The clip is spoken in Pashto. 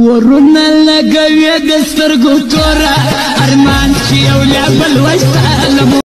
ورونه لګوي د سترګو توره ارمان چې یو لا بل وشي